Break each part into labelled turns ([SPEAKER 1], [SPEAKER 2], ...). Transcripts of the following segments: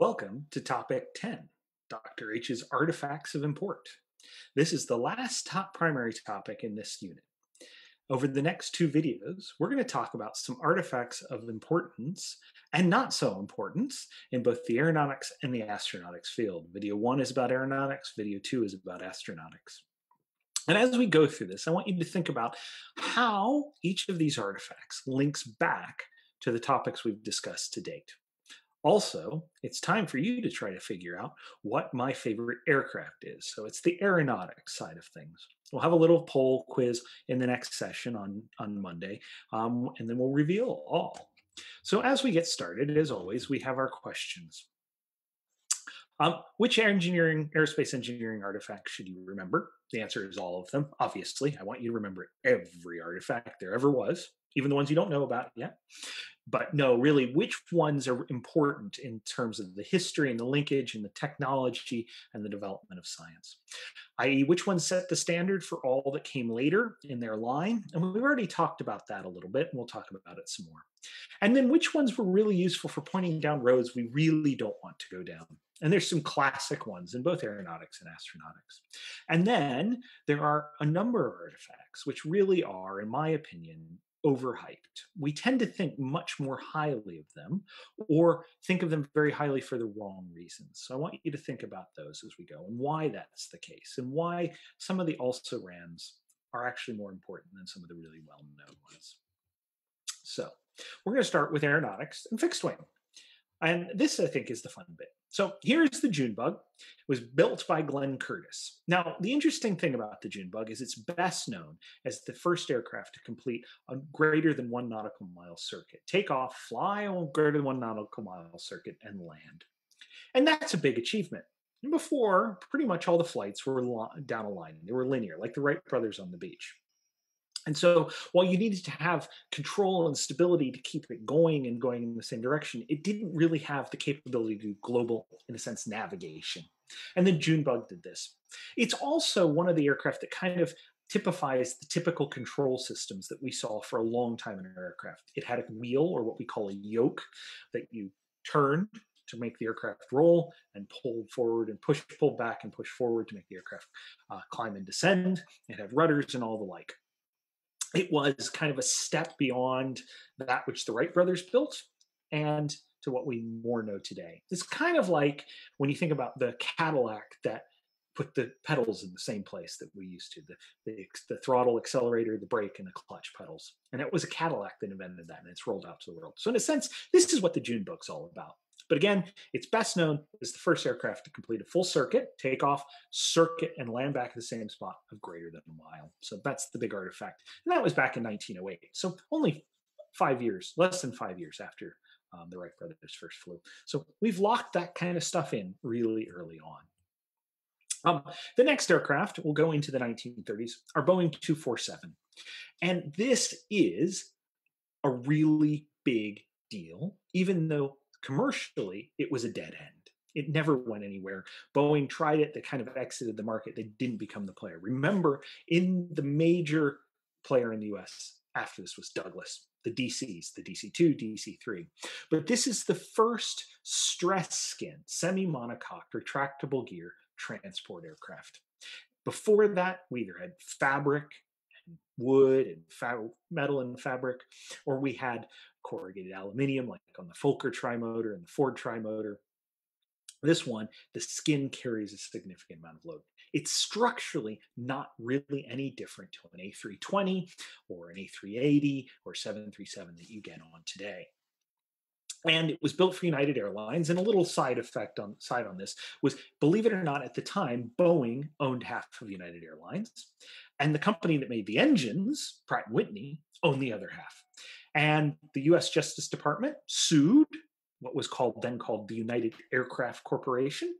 [SPEAKER 1] Welcome to Topic 10, Dr. H's Artifacts of Import. This is the last top primary topic in this unit. Over the next two videos, we're going to talk about some artifacts of importance and not so importance in both the aeronautics and the astronautics field. Video one is about aeronautics, video two is about astronautics. And as we go through this, I want you to think about how each of these artifacts links back to the topics we've discussed to date. Also, it's time for you to try to figure out what my favorite aircraft is. So it's the aeronautics side of things. We'll have a little poll quiz in the next session on, on Monday, um, and then we'll reveal all. So as we get started, as always, we have our questions. Um, which engineering, aerospace engineering artifact should you remember? The answer is all of them. Obviously, I want you to remember every artifact there ever was, even the ones you don't know about yet but no, really, which ones are important in terms of the history and the linkage and the technology and the development of science? I.e., which ones set the standard for all that came later in their line? And we've already talked about that a little bit, and we'll talk about it some more. And then which ones were really useful for pointing down roads we really don't want to go down? And there's some classic ones in both aeronautics and astronautics. And then there are a number of artifacts which really are, in my opinion, overhyped. We tend to think much more highly of them or think of them very highly for the wrong reasons. So I want you to think about those as we go and why that's the case and why some of the also rans are actually more important than some of the really well known ones. So we're going to start with aeronautics and fixed wing. And this, I think, is the fun bit. So here's the Junebug. It was built by Glenn Curtiss. Now, the interesting thing about the Junebug is it's best known as the first aircraft to complete a greater than one nautical mile circuit. Take off, fly a greater than one nautical mile circuit, and land. And that's a big achievement. And before, pretty much all the flights were down a line. They were linear, like the Wright brothers on the beach. And so while you needed to have control and stability to keep it going and going in the same direction, it didn't really have the capability to do global, in a sense, navigation. And then Junebug did this. It's also one of the aircraft that kind of typifies the typical control systems that we saw for a long time in aircraft. It had a wheel, or what we call a yoke, that you turned to make the aircraft roll and pull forward and push, pull back and push forward to make the aircraft uh, climb and descend. It had rudders and all the like it was kind of a step beyond that which the Wright brothers built and to what we more know today. It's kind of like when you think about the Cadillac that put the pedals in the same place that we used to the, the, the throttle accelerator the brake and the clutch pedals. And it was a cadillac that invented that and it's rolled out to the world. So in a sense this is what the Junebug's all about but again, it's best known as the first aircraft to complete a full circuit, takeoff, circuit, and land back at the same spot of greater than a mile. So that's the big artifact. And that was back in 1908. So only five years, less than five years after um, the Wright brothers first flew. So we've locked that kind of stuff in really early on. Um, the next aircraft will go into the 1930s are Boeing 247. And this is a really big deal, even though commercially, it was a dead end. It never went anywhere. Boeing tried it, they kind of exited the market, they didn't become the player. Remember, in the major player in the US after this was Douglas, the DCs, the DC2, DC3. But this is the first stress skin, semi monocoque, retractable gear transport aircraft. Before that, we either had fabric wood and metal and fabric, or we had corrugated aluminium, like on the Fokker trimotor and the Ford trimotor. This one, the skin carries a significant amount of load. It's structurally not really any different to an A320 or an A380 or 737 that you get on today and it was built for United Airlines. And a little side effect on side on this was, believe it or not, at the time, Boeing owned half of United Airlines, and the company that made the engines, Pratt Whitney, owned the other half. And the U.S. Justice Department sued what was called then called the United Aircraft Corporation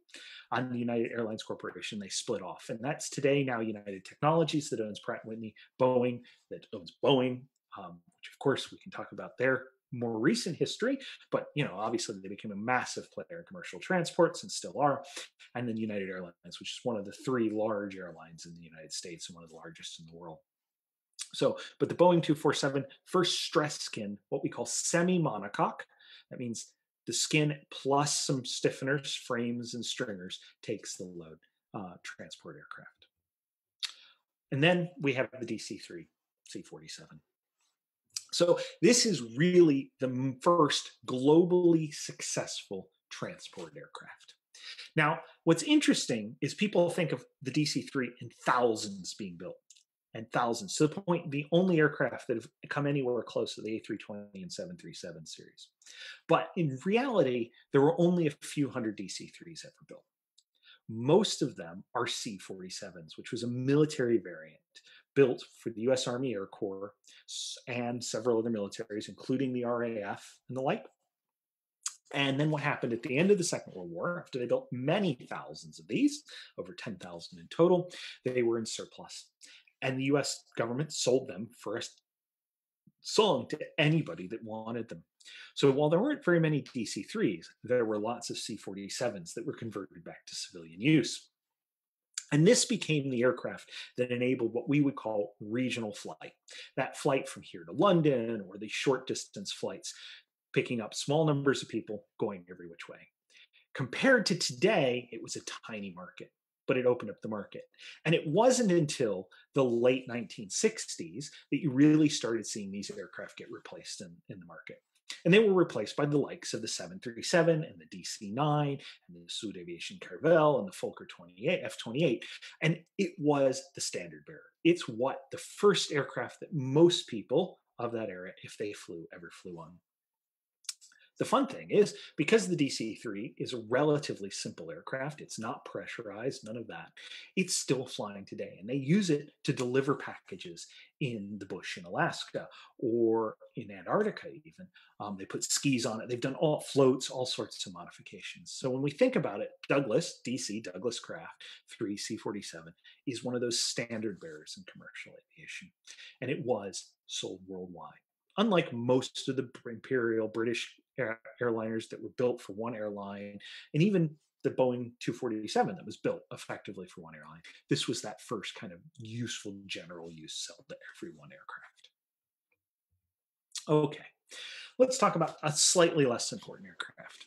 [SPEAKER 1] on the United Airlines Corporation. They split off, and that's today now United Technologies that owns Pratt Whitney, Boeing that owns Boeing, um, which of course we can talk about there more recent history, but you know, obviously they became a massive player in commercial transports and still are. And then United Airlines, which is one of the three large airlines in the United States and one of the largest in the world. So, but the Boeing 247 first stress skin, what we call semi monocoque, that means The skin plus some stiffeners, frames, and stringers takes the load, uh, transport aircraft. And then we have the DC 3 C 47. So this is really the first globally successful transport aircraft. Now, what's interesting is people think of the DC 3 in thousands being built and thousands to the point the only aircraft that have come anywhere close to the A320 and 737 series. But in reality, there were only a few hundred DC 3s ever built. Most of them are C 47s, which was a military variant built for the US Army Air Corps and several other militaries, including the RAF and the like. And then what happened at the end of the Second World War, after they built many thousands of these, over 10,000 in total, they were in surplus. And the US government sold them a song to anybody that wanted them. So while there weren't very many DC 3s, there were lots of C 47s that were converted back to civilian use. And this became the aircraft that enabled what we would call regional flight. That flight from here to London or the short distance flights, picking up small numbers of people going every which way. Compared to today, it was a tiny market, but it opened up the market. And it wasn't until the late 1960s that you really started seeing these aircraft get replaced in, in the market. And they were replaced by the likes of the 737 and the DC 9 and the Sud Aviation Caravelle and the Fokker 28, F 28. And it was the standard bearer. It's what the first aircraft that most people of that era, if they flew, ever flew on. The fun thing is because the DC 3 is a relatively simple aircraft, it's not pressurized, none of that, it's still flying today. And they use it to deliver packages in the bush in Alaska or in Antarctica, even. Um, they put skis on it. They've done all floats, all sorts of modifications. So when we think about it, Douglas, DC, Douglas Craft 3 C 47 is one of those standard bearers in commercial aviation. And it was sold worldwide unlike most of the imperial British airliners that were built for one airline, and even the Boeing 247 that was built effectively for one airline. This was that first kind of useful general use cell to every one aircraft. Okay, let's talk about a slightly less important aircraft.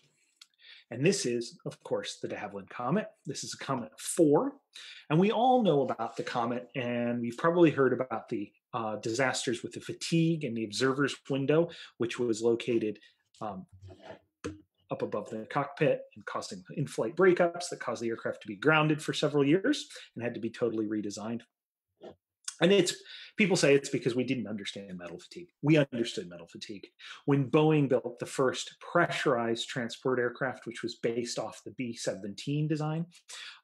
[SPEAKER 1] And this is, of course, the de Havilland Comet. This is a Comet 4. And we all know about the Comet, and we've probably heard about the uh, disasters with the fatigue and the observer's window, which was located um, up above the cockpit and causing in-flight breakups that caused the aircraft to be grounded for several years and had to be totally redesigned. And it's people say it's because we didn't understand metal fatigue. We understood metal fatigue. When Boeing built the first pressurized transport aircraft, which was based off the B 17 design,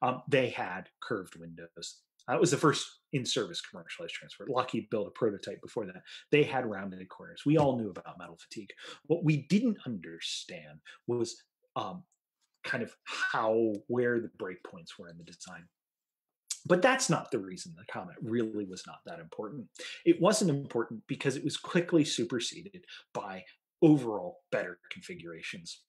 [SPEAKER 1] um, they had curved windows. That was the first in service commercialized transport. Lockheed built a prototype before that. They had rounded corners. We all knew about metal fatigue. What we didn't understand was um, kind of how, where the breakpoints were in the design. But that's not the reason the Comet really was not that important. It wasn't important because it was quickly superseded by overall better configurations.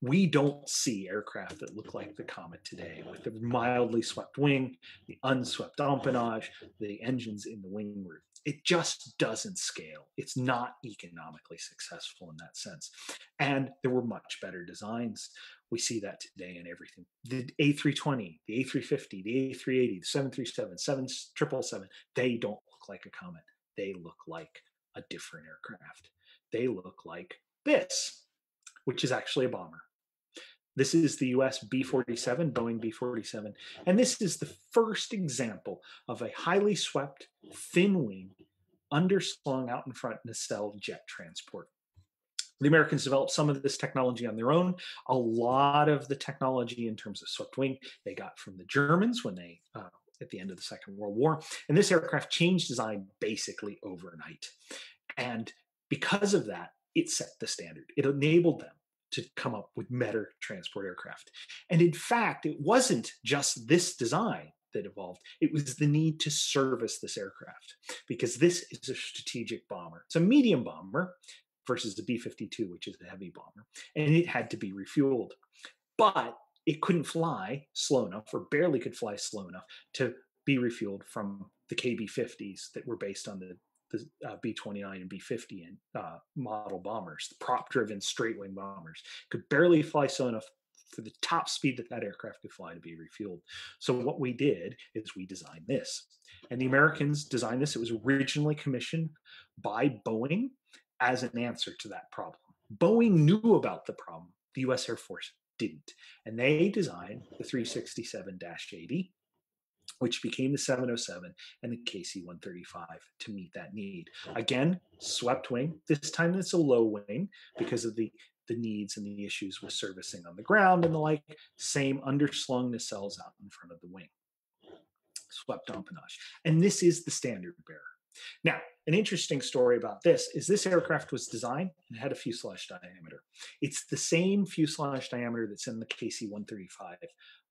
[SPEAKER 1] We don't see aircraft that look like the Comet today with the mildly swept wing, the unswept empennage, the engines in the wing root. It just doesn't scale. It's not economically successful in that sense. And there were much better designs. We see that today in everything. The A320, the A350, the A380, the 737, 777, they don't look like a Comet. They look like a different aircraft. They look like this which is actually a bomber. This is the US B 47, Boeing B 47. And this is the first example of a highly swept, thin wing, underslung out in front nacelle jet transport. The Americans developed some of this technology on their own. A lot of the technology in terms of swept wing they got from the Germans when they, uh, at the end of the Second World War. And this aircraft changed design basically overnight. And because of that, it set the standard. It enabled them to come up with better transport aircraft. And in fact, it wasn't just this design that evolved, it was the need to service this aircraft because this is a strategic bomber. It's a medium bomber versus the B 52, which is a heavy bomber, and it had to be refueled. But it couldn't fly slow enough, or barely could fly slow enough to be refueled from the KB 50s that were based on the the uh, B-29 and B-50 and uh, model bombers, the prop-driven straight-wing bombers, could barely fly slow enough for the top speed that that aircraft could fly to be refueled. So what we did is we designed this, and the Americans designed this. It was originally commissioned by Boeing as an answer to that problem. Boeing knew about the problem. The U.S. Air Force didn't, and they designed the 367-80 which became the 707 and the KC-135 to meet that need. Again, swept wing. This time it's a low wing because of the the needs and the issues with servicing on the ground and the like. Same underslung nacelles out in front of the wing. Swept empennage. And this is the standard bearer. Now, an interesting story about this is this aircraft was designed and had a fuselage diameter. It's the same fuselage diameter that's in the KC-135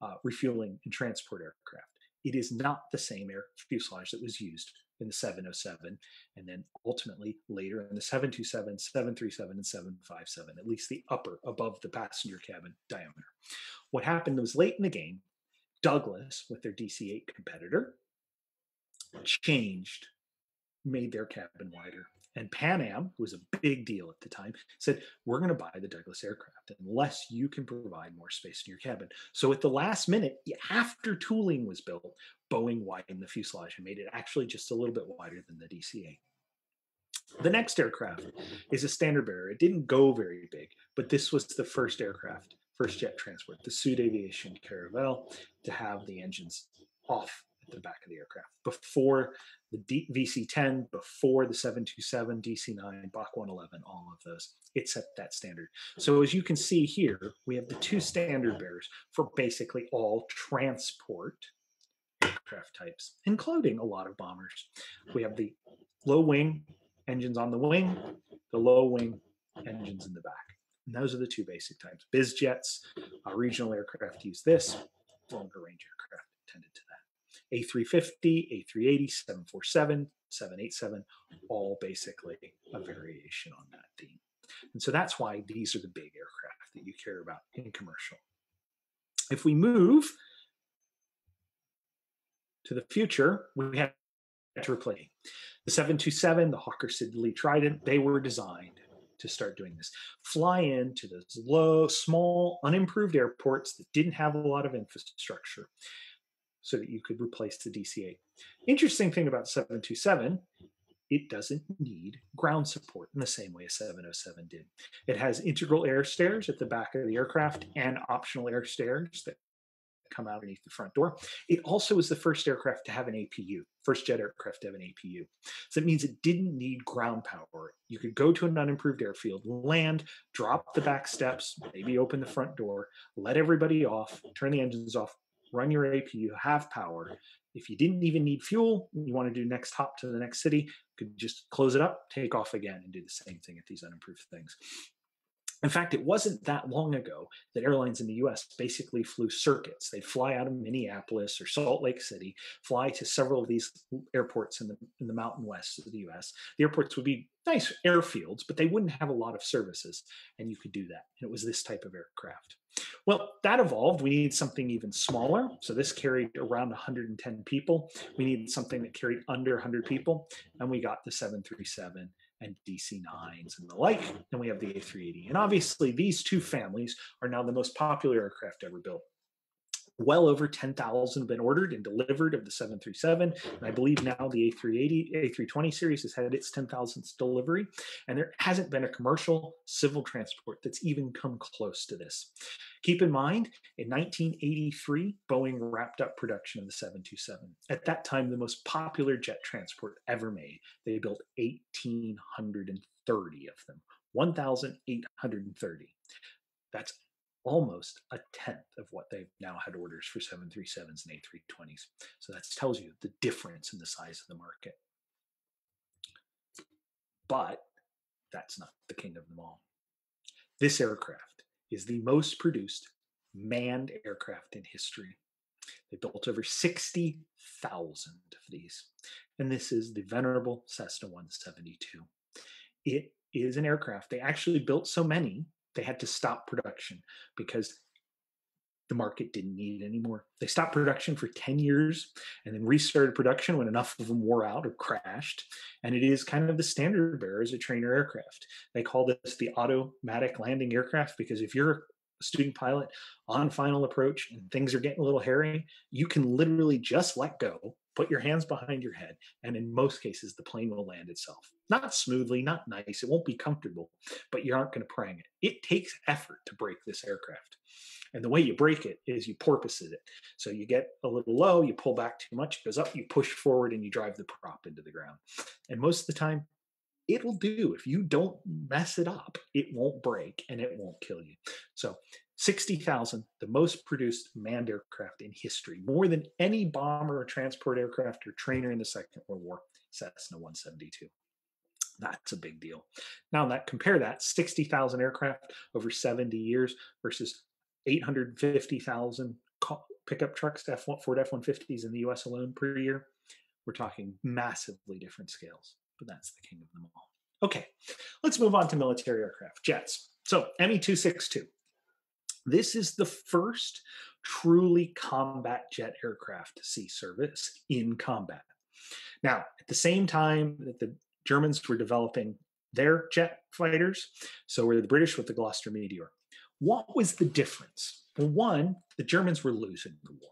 [SPEAKER 1] uh, refueling and transport aircraft it is not the same air fuselage that was used in the 707 and then ultimately later in the 727 737 and 757 at least the upper above the passenger cabin diameter. What happened was late in the game douglas with their dc-8 competitor changed made their cabin wider and Pan Am, who was a big deal at the time, said, We're going to buy the Douglas aircraft unless you can provide more space in your cabin. So at the last minute, after tooling was built, Boeing widened the fuselage and made it actually just a little bit wider than the DC-8. The next aircraft is a standard bearer. It didn't go very big, but this was the first aircraft, first jet transport, the Sud Aviation Caravelle, to have the engines off the back of the aircraft before the D- VC10, before the 727, DC9, BAC 111, all of those. It set that standard. So as you can see here, we have the two standard bearers for basically all transport aircraft types, including a lot of bombers. We have the low wing engines on the wing, the low wing engines in the back. And those are the two basic types. Biz jets, uh, regional aircraft use this, longer range aircraft tended to a350, A380, 747, 787, all basically a variation on that theme. And so that's why these are the big aircraft that you care about in commercial. If we move to the future, we have to replace the 727, the Hawker Siddeley Trident, they were designed to start doing this. Fly into those low, small, unimproved airports that didn't have a lot of infrastructure so that you could replace the DC-8. Interesting thing about 727, it doesn't need ground support in the same way a 707 did. It has integral air stairs at the back of the aircraft and optional air stairs that come out underneath the front door. It also is the first aircraft to have an APU, first jet aircraft to have an APU. So it means it didn't need ground power. You could go to an unimproved airfield, land, drop the back steps, maybe open the front door, let everybody off, turn the engines off, run your AP, you have power. If you didn't even need fuel, you want to do next hop to the next city, could just close it up, take off again, and do the same thing at these unimproved things. In fact, it wasn't that long ago that airlines in the US basically flew circuits. They'd fly out of Minneapolis or Salt Lake City, fly to several of these airports in the, in the mountain west of the US. The airports would be nice airfields, but they wouldn't have a lot of services, and you could do that. And it was this type of aircraft. Well, that evolved. We needed something even smaller. So this carried around 110 people. We needed something that carried under 100 people, and we got the 737 and DC9s and the like. And we have the A380. And obviously, these two families are now the most popular aircraft ever built well over 10,000 have been ordered and delivered of the 737. And I believe now the A380, A320 series has had its 10,000th delivery. And there hasn't been a commercial civil transport that's even come close to this. Keep in mind, in 1983, Boeing wrapped up production of the 727. At that time, the most popular jet transport ever made. They built 1,830 of them, 1,830. That's almost a tenth of what they've now had orders for 737s and A320s. So that tells you the difference in the size of the market. But that's not the king of them all. This aircraft is the most produced manned aircraft in history. They built over 60,000 of these. And this is the venerable Cessna 172. It is an aircraft. They actually built so many they had to stop production because the market didn't need anymore. They stopped production for 10 years and then restarted production when enough of them wore out or crashed. And it is kind of the standard bearer as a trainer aircraft. They call this the automatic landing aircraft because if you're a student pilot on final approach and things are getting a little hairy, you can literally just let go, put your hands behind your head, and in most cases, the plane will land itself. Not smoothly, not nice, it won't be comfortable, but you aren't going to prang it. It takes effort to break this aircraft. And the way you break it is you porpoise it. So you get a little low, you pull back too much, it goes up, you push forward, and you drive the prop into the ground. And most of the time, it'll do. If you don't mess it up, it won't break and it won't kill you. So 60,000, the most produced manned aircraft in history, more than any bomber or transport aircraft or trainer in the Second World War, Cessna 172. That's a big deal. Now that compare that 60,000 aircraft over 70 years versus 850,000 pickup trucks, F1, Ford F-150s in the U.S. alone per year. We're talking massively different scales, but that's the king of them all. Okay, let's move on to military aircraft, jets. So ME-262. This is the first truly combat jet aircraft to see service in combat. Now, at the same time that the Germans were developing their jet fighters, so were the British with the Gloster Meteor. What was the difference? Well, one, the Germans were losing the war.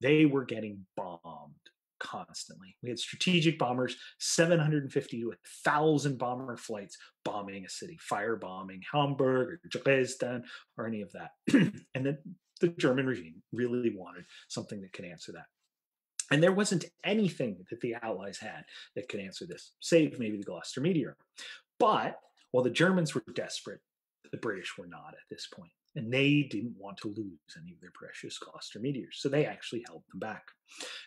[SPEAKER 1] They were getting bombed constantly. We had strategic bombers, 750 to 1,000 bomber flights bombing a city, firebombing Hamburg or Dresden or any of that. and then the German regime really wanted something that could answer that. And there wasn't anything that the Allies had that could answer this, save maybe the Gloster Meteor. But while the Germans were desperate, the British were not at this point, and they didn't want to lose any of their precious Gloster meteors, so they actually held them back.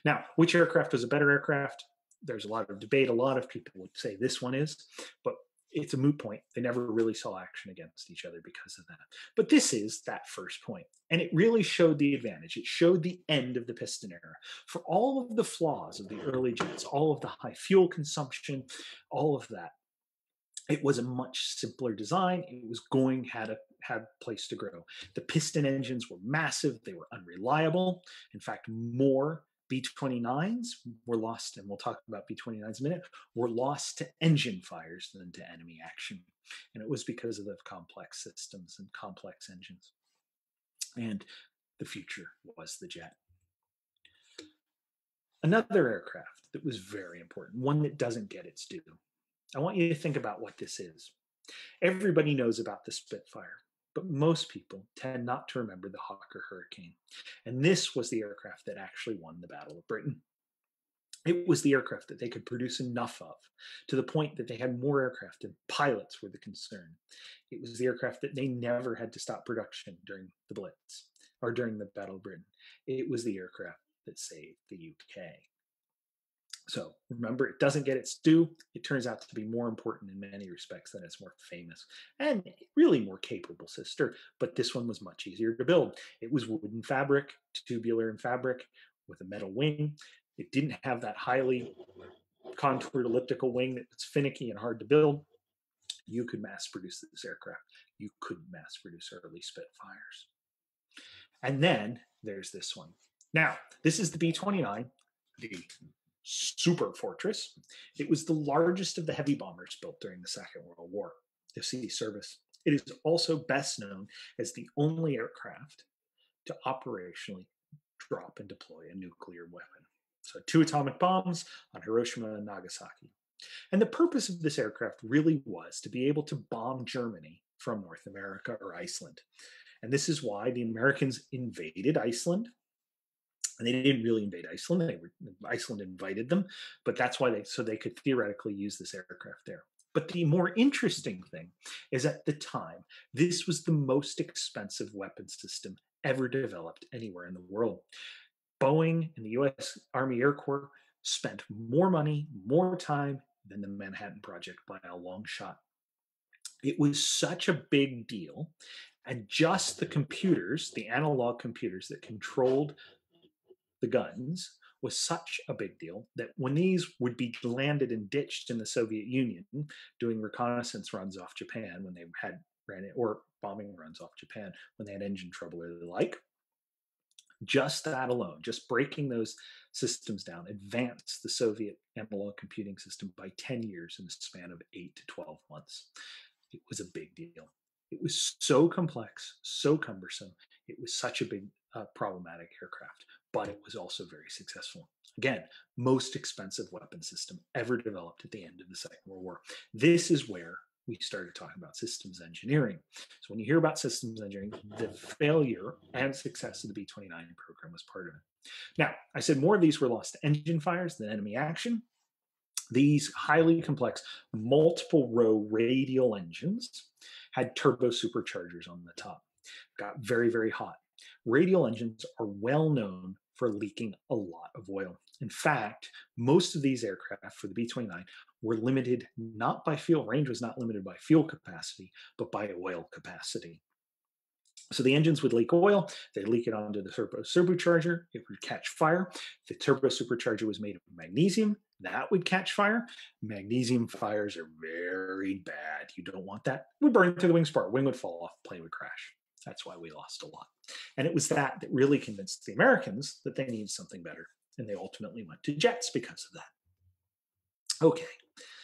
[SPEAKER 1] Now, which aircraft was a better aircraft? There's a lot of debate. A lot of people would say this one is, but it's a moot point. They never really saw action against each other because of that. But this is that first point, and it really showed the advantage. It showed the end of the piston era. For all of the flaws of the early jets, all of the high fuel consumption, all of that, it was a much simpler design. It was going had a had place to grow. The piston engines were massive. They were unreliable. In fact, more B-29s were lost, and we'll talk about B-29s in a minute, were lost to engine fires than to enemy action. And it was because of the complex systems and complex engines. And the future was the jet. Another aircraft that was very important, one that doesn't get its due, I want you to think about what this is. Everybody knows about the Spitfire, but most people tend not to remember the Hawker Hurricane. And this was the aircraft that actually won the Battle of Britain. It was the aircraft that they could produce enough of to the point that they had more aircraft and pilots were the concern. It was the aircraft that they never had to stop production during the Blitz or during the Battle of Britain. It was the aircraft that saved the UK. So remember, it doesn't get its due. It turns out to be more important in many respects than its more famous and really more capable sister. But this one was much easier to build. It was wooden fabric, tubular in fabric, with a metal wing. It didn't have that highly contoured elliptical wing that's finicky and hard to build. You could mass produce this aircraft. You couldn't mass produce early Spitfires. And then there's this one. Now, this is the B 29, the super fortress. It was the largest of the heavy bombers built during the Second World War to see service. It is also best known as the only aircraft to operationally drop and deploy a nuclear weapon. So, two atomic bombs on Hiroshima and Nagasaki. And the purpose of this aircraft really was to be able to bomb Germany from North America or Iceland. And this is why the Americans invaded Iceland and they didn't really invade Iceland. They were, Iceland invited them, but that's why they so they could theoretically use this aircraft there. But the more interesting thing is at the time, this was the most expensive weapon system ever developed anywhere in the world. Boeing and the US Army Air Corps spent more money, more time than the Manhattan Project by a long shot. It was such a big deal. And just the computers, the analog computers that controlled the guns was such a big deal that when these would be landed and ditched in the Soviet Union, doing reconnaissance runs off Japan when they had ran it, or bombing runs off Japan when they had engine trouble or the like, Just that alone, just breaking those systems down, advanced the Soviet analog computing system by 10 years in the span of 8 to 12 months. It was a big deal. It was so complex, so cumbersome. It was such a big uh, problematic aircraft, but it was also very successful. Again, most expensive weapon system ever developed at the end of the Second World War. This is where we started talking about systems engineering. So when you hear about systems engineering, the failure and success of the B 29 program was part of it. Now, I said more of these were lost to engine fires than enemy action. These highly complex multiple row radial engines had turbo superchargers on the top. Got very, very hot. Radial engines are well known for leaking a lot of oil. In fact, most of these aircraft for the B 29 were limited not by fuel, range was not limited by fuel capacity, but by oil capacity. So the engines would leak oil, they leak it onto the turbo supercharger, it would catch fire. The turbo supercharger was made of magnesium, that would catch fire. Magnesium fires are very bad. You don't want that. Would burn through the wing spar, wing would fall off, plane would crash. That's why we lost a lot. And it was that that really convinced the Americans that they needed something better. And they ultimately went to jets because of that. Okay,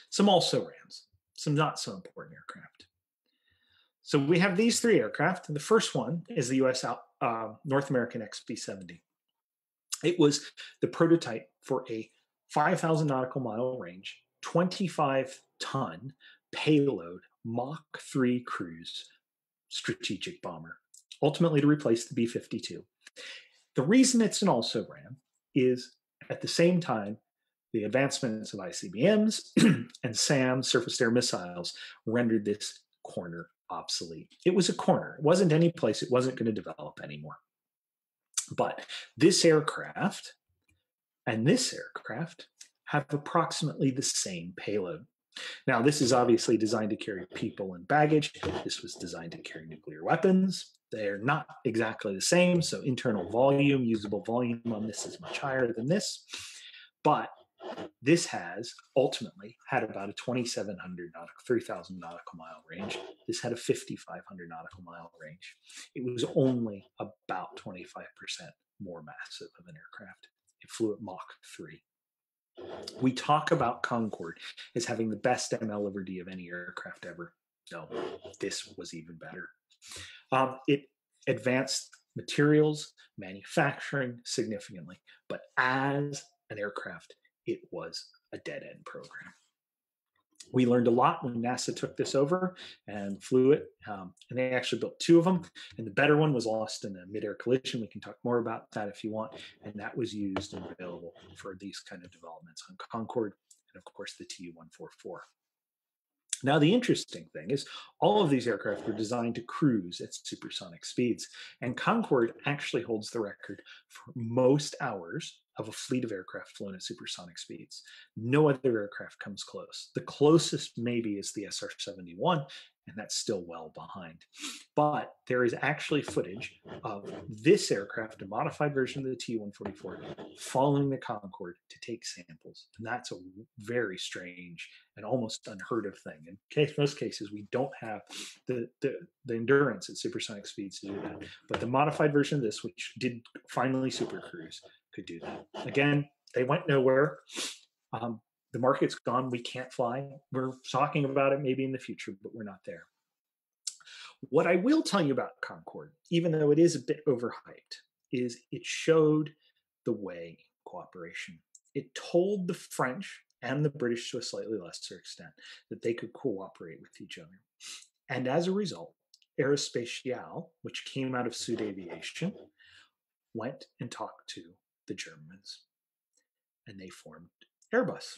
[SPEAKER 1] some also rans, some not so important aircraft. So we have these three aircraft. And the first one is the US uh, North American XB 70. It was the prototype for a 5,000 nautical mile range, 25 ton payload Mach 3 cruise strategic bomber, ultimately to replace the B 52. The reason it's an also ran is at the same time, the advancements of ICBMs and SAM surface air missiles rendered this corner obsolete. It was a corner, it wasn't any place it wasn't going to develop anymore. But this aircraft and this aircraft have approximately the same payload. Now, this is obviously designed to carry people and baggage. This was designed to carry nuclear weapons. They're not exactly the same. So, internal volume, usable volume on this is much higher than this. But this has ultimately had about a 2,700 nautical, 3,000 nautical mile range. This had a 5,500 nautical mile range. It was only about 25% more massive of an aircraft. It flew at Mach 3. We talk about Concorde as having the best ML over D of any aircraft ever. No, this was even better. Um, it advanced materials manufacturing significantly, but as an aircraft, it was a dead end program we learned a lot when NASA took this over and flew it. Um, and they actually built two of them. And the better one was lost in a mid-air collision. We can talk more about that if you want. And that was used and available for these kind of developments on Concorde and, of course, the Tu-144. Now, the interesting thing is all of these aircraft were designed to cruise at supersonic speeds. And Concorde actually holds the record for most hours of a fleet of aircraft flown at supersonic speeds. No other aircraft comes close. The closest maybe is the SR 71, and that's still well behind. But there is actually footage of this aircraft, a modified version of the Tu 144, following the Concorde to take samples. And that's a very strange and almost unheard of thing. In case, most cases, we don't have the, the, the endurance at supersonic speeds to do that. But the modified version of this, which did finally supercruise, could do that. Again, they went nowhere. Um, the market's gone. We can't fly. We're talking about it maybe in the future, but we're not there. What I will tell you about Concorde, even though it is a bit overhyped, is it showed the way cooperation. It told the French and the British to a slightly lesser extent that they could cooperate with each other. And as a result, Aerospatiale, which came out of Sud Aviation, went and talked to the Germans and they formed Airbus.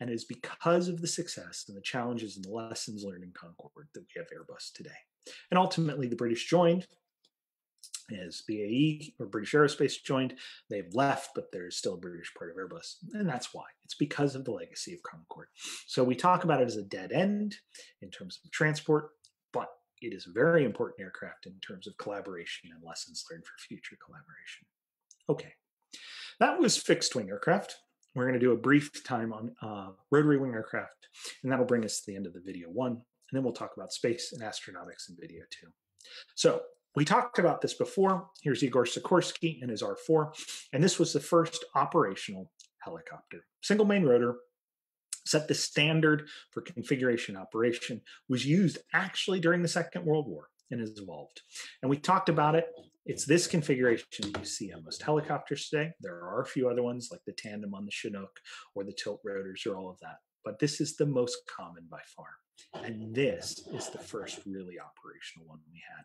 [SPEAKER 1] And it is because of the success and the challenges and the lessons learned in Concorde that we have Airbus today. And ultimately, the British joined as BAE or British Aerospace joined. They've left, but there's still a British part of Airbus. And that's why. It's because of the legacy of Concorde. So we talk about it as a dead end in terms of transport, but it is a very important aircraft in terms of collaboration and lessons learned for future collaboration. Okay. That was fixed wing aircraft. We're going to do a brief time on uh, rotary wing aircraft, and that'll bring us to the end of the video one. And then we'll talk about space and astronautics in video two. So we talked about this before. Here's Igor Sikorsky and his R4, and this was the first operational helicopter. Single main rotor, set the standard for configuration operation, was used actually during the Second World War and has evolved. And we talked about it. It's this configuration you see on most helicopters today. There are a few other ones like the tandem on the Chinook or the tilt rotors or all of that, but this is the most common by far. And this is the first really operational one we had.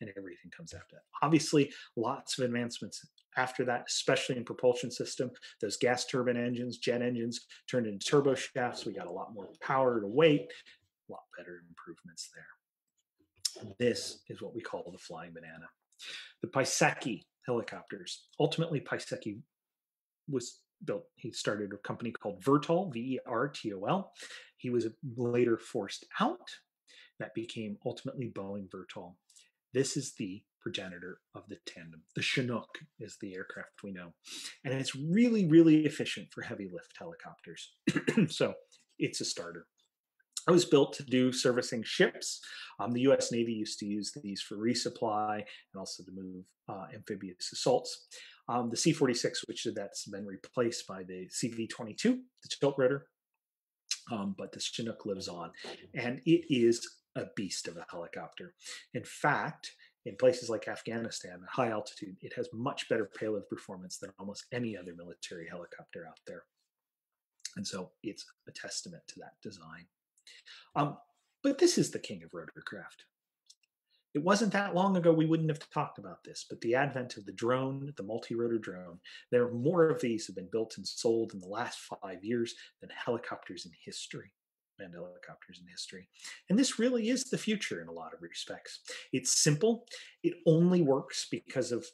[SPEAKER 1] And everything comes after that. Obviously, lots of advancements after that, especially in propulsion system. Those gas turbine engines, jet engines turned into turbo shafts. We got a lot more power to weight, a lot better improvements there. This is what we call the flying banana. The Piasecki helicopters. Ultimately, Piasecki was built, he started a company called Vertol, V E R T O L. He was later forced out. That became ultimately Boeing Vertol. This is the progenitor of the tandem. The Chinook is the aircraft we know. And it's really, really efficient for heavy lift helicopters. so it's a starter. It was built to do servicing ships. Um, the U.S. Navy used to use these for resupply and also to move uh, amphibious assaults. Um, the C-46, which that's been replaced by the CV-22, the tilt rotor, um, but the Chinook lives on, and it is a beast of a helicopter. In fact, in places like Afghanistan at high altitude, it has much better payload performance than almost any other military helicopter out there. And so it's a testament to that design. Um, but this is the king of rotorcraft. It wasn't that long ago we wouldn't have talked about this, but the advent of the drone, the multi-rotor drone, there are more of these have been built and sold in the last five years than helicopters in history and helicopters in history. And this really is the future in a lot of respects. It's simple. It only works because of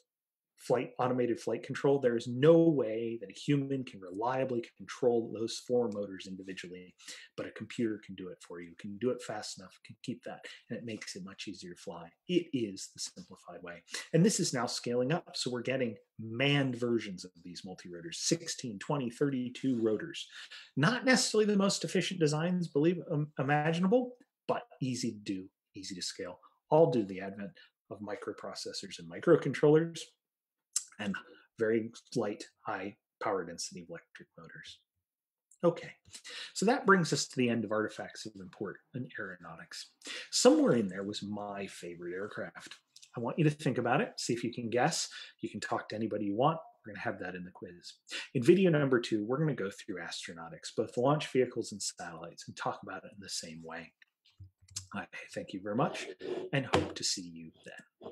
[SPEAKER 1] flight automated flight control there is no way that a human can reliably control those four motors individually but a computer can do it for you can do it fast enough can keep that and it makes it much easier to fly. It is the simplified way. And this is now scaling up so we're getting manned versions of these multi-rotors 16 20 32 rotors. Not necessarily the most efficient designs believe um, imaginable but easy to do easy to scale. All due to the advent of microprocessors and microcontrollers and very light, high power density electric motors. Okay, so that brings us to the end of artifacts of import in aeronautics. Somewhere in there was my favorite aircraft. I want you to think about it, see if you can guess. You can talk to anybody you want. We're going to have that in the quiz. In video number two, we're going to go through astronautics, both launch vehicles and satellites, and talk about it in the same way. I thank you very much and hope to see you then.